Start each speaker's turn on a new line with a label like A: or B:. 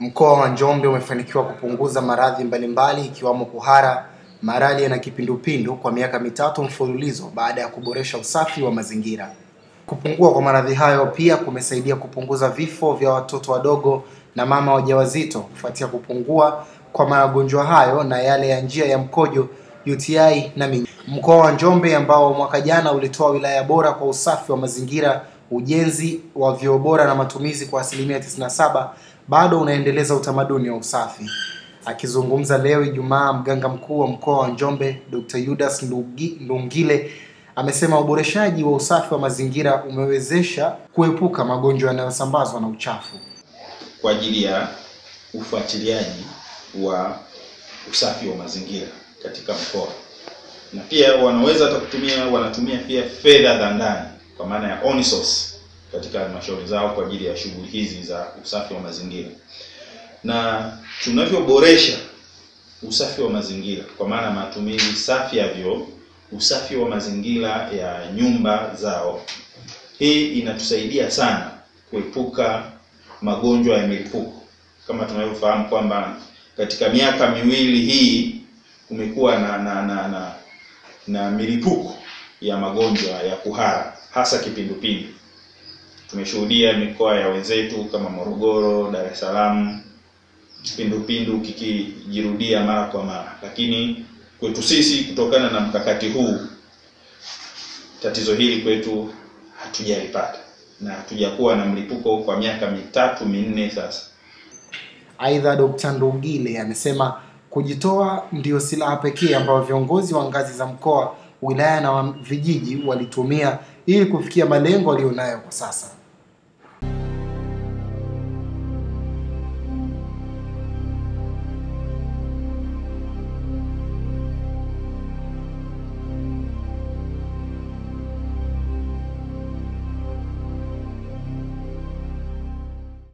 A: Mkoa wa Njombe umefanikiwa kupunguza maradhi mbalimbali ikiwamo kuhara, malaria na kipindupindu kwa miaka mitatu mfululizo baada ya kuboresha usafi wa mazingira. Kupungua kwa maradhi hayo pia kumesaidia kupunguza vifo vya watoto wadogo na mama wajawazito kufuatia kupungua kwa magonjwa hayo na yale ya njia ya mkojo UTI na minyoo. Mkoa wa Njombe ambao mwaka jana ulitoa wilaya bora kwa usafi wa mazingira, ujenzi wa vyoo bora na matumizi kwa asilimia 97 bado unaendeleza utamaduni wa usafi. Akizungumza leo Ijumaa, mganga mkuu wa mkoa wa Njombe Dr. Judas Lungile Ndungile amesema uboreshaji wa usafi wa mazingira umewezesha kuepuka magonjwa yanayosambazwa na uchafu.
B: kwa ajili ya ufuatiliaji wa usafi wa mazingira katika mkoa, na pia wanaweza hata kutumia wanatumia pia fedha za ndani kwa maana ya on source katika halmashauri zao kwa ajili ya shughuli hizi za usafi wa mazingira, na tunavyoboresha usafi wa mazingira kwa maana matumizi safi ya vyoo, usafi wa mazingira ya nyumba zao, hii inatusaidia sana kuepuka magonjwa ya milipuko. Kama tunavyofahamu kwamba katika miaka miwili hii kumekuwa na na, na, na na milipuko ya magonjwa ya kuhara hasa kipindupindu. Tumeshuhudia mikoa ya wenzetu kama Morogoro, Dar es Salaam kipindupindu kikijirudia mara kwa mara, lakini kwetu sisi kutokana na mkakati huu tatizo hili kwetu hatujalipata na hatujakuwa na mlipuko kwa miaka mitatu minne sasa.
A: Aidha, Dkt. Ndugile amesema kujitoa ndio silaha pekee ambayo viongozi wa ngazi za mkoa, wilaya na vijiji walitumia ili kufikia malengo walionayo kwa sasa.